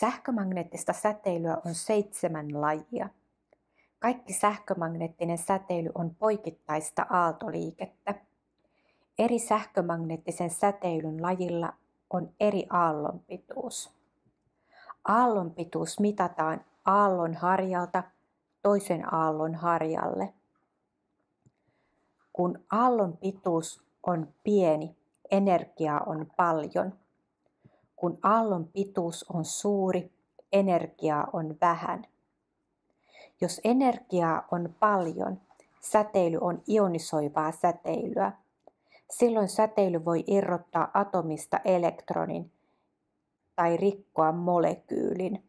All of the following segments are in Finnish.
Sähkömagneettista säteilyä on seitsemän lajia. Kaikki sähkömagneettinen säteily on poikittaista aaltoliikettä. Eri sähkömagneettisen säteilyn lajilla on eri aallonpituus. Aallonpituus mitataan aallon harjalta toisen aallon harjalle. Kun aallon pituus on pieni, energiaa on paljon. Kun aallon pituus on suuri, energiaa on vähän. Jos energiaa on paljon, säteily on ionisoivaa säteilyä. Silloin säteily voi irrottaa atomista elektronin tai rikkoa molekyylin.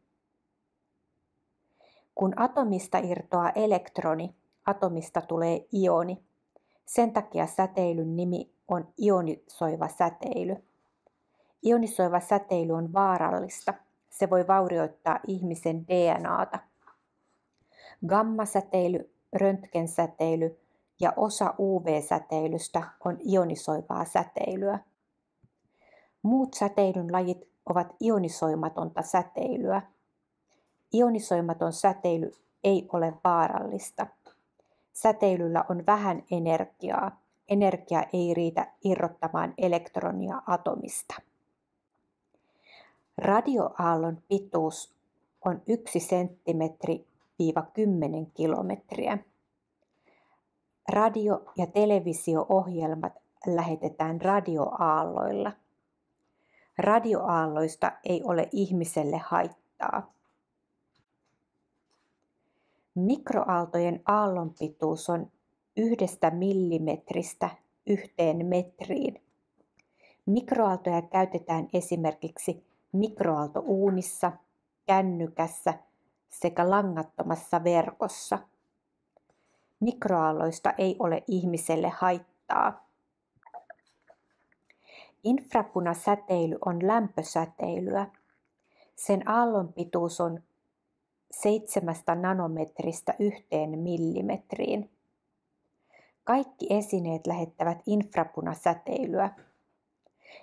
Kun atomista irtoaa elektroni, atomista tulee ioni. Sen takia säteilyn nimi on ionisoiva säteily. Ionisoiva säteily on vaarallista. Se voi vaurioittaa ihmisen DNAta. Gammasäteily, röntgensäteily ja osa UV-säteilystä on ionisoivaa säteilyä. Muut säteilyn lajit ovat ionisoimatonta säteilyä. Ionisoimaton säteily ei ole vaarallista. Säteilyllä on vähän energiaa. Energia ei riitä irrottamaan elektronia atomista. Radioaallon pituus on 1 senttimetri 10 kilometriä. Radio- ja televisio-ohjelmat lähetetään radioaalloilla. Radioaalloista ei ole ihmiselle haittaa. Mikroaaltojen aallonpituus on yhdestä millimetristä yhteen metriin. Mikroaaltoja käytetään esimerkiksi mikroaaltouunissa, kännykässä sekä langattomassa verkossa. Mikroaalloista ei ole ihmiselle haittaa. Infrapunasäteily on lämpösäteilyä. Sen aallonpituus on 7 nanometristä yhteen millimetriin. Kaikki esineet lähettävät infrapunasäteilyä.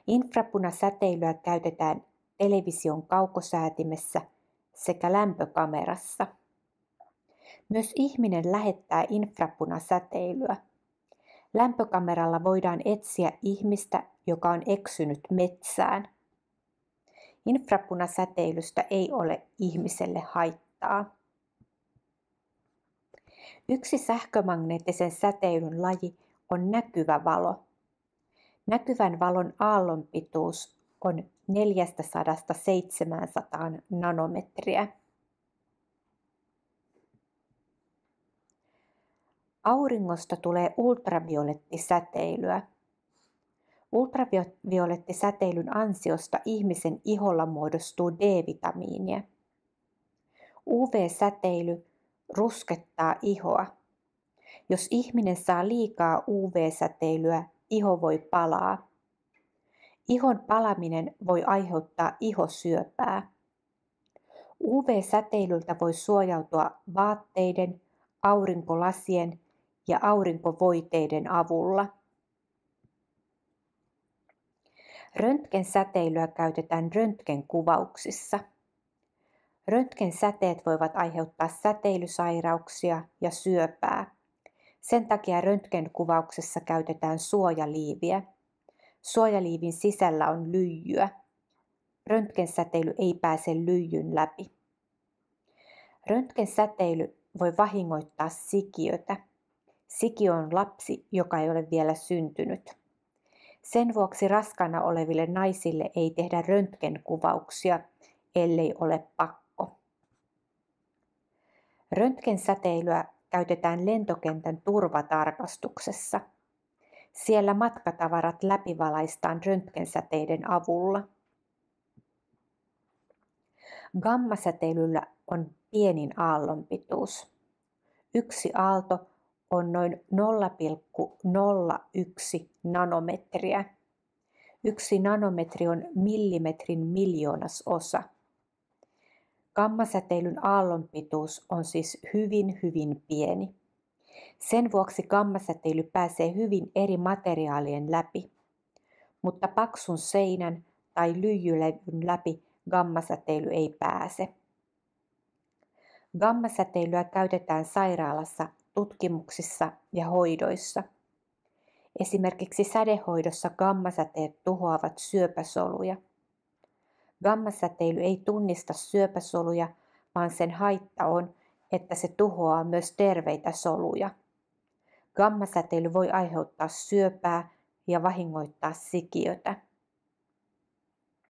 Infrapunasäteilyä käytetään television kaukosäätimessä sekä lämpökamerassa. Myös ihminen lähettää infrapunasäteilyä. Lämpökameralla voidaan etsiä ihmistä, joka on eksynyt metsään. Infrapunasäteilystä ei ole ihmiselle haittaa. Yksi sähkömagneettisen säteilyn laji on näkyvä valo. Näkyvän valon aallonpituus on 400-700 nanometriä. Auringosta tulee ultraviolettisäteilyä. Ultraviolettisäteilyn ansiosta ihmisen iholla muodostuu D-vitamiinia. UV-säteily ruskettaa ihoa. Jos ihminen saa liikaa UV-säteilyä, iho voi palaa. Ihon palaminen voi aiheuttaa ihosyöpää. UV-säteilyltä voi suojautua vaatteiden, aurinkolasien ja aurinkovoiteiden avulla. Röntgensäteilyä käytetään röntgenkuvauksissa. Röntgensäteet voivat aiheuttaa säteilysairauksia ja syöpää. Sen takia röntgenkuvauksessa käytetään suojaliiviä. Suojaliivin sisällä on lyijyä. Röntgensäteily ei pääse lyijyn läpi. Röntgensäteily voi vahingoittaa sikiötä. Sikio on lapsi, joka ei ole vielä syntynyt. Sen vuoksi raskana oleville naisille ei tehdä röntgenkuvauksia, ellei ole pakko. Röntgensäteilyä käytetään lentokentän turvatarkastuksessa. Siellä matkatavarat läpivalaistaan röntgensäteiden avulla. Gammasäteilyllä on pienin aallonpituus. Yksi aalto on noin 0,01 nanometriä. Yksi nanometri on millimetrin miljoonas osa. Gammasäteilyn aallonpituus on siis hyvin hyvin pieni. Sen vuoksi gammasäteily pääsee hyvin eri materiaalien läpi, mutta paksun seinän tai lyijylevyn läpi gammasäteily ei pääse. Gammasäteilyä käytetään sairaalassa tutkimuksissa ja hoidoissa. Esimerkiksi sädehoidossa gammasäteet tuhoavat syöpäsoluja. Gammasäteily ei tunnista syöpäsoluja, vaan sen haitta on, että se tuhoaa myös terveitä soluja. Gammasäteily voi aiheuttaa syöpää ja vahingoittaa sikiötä.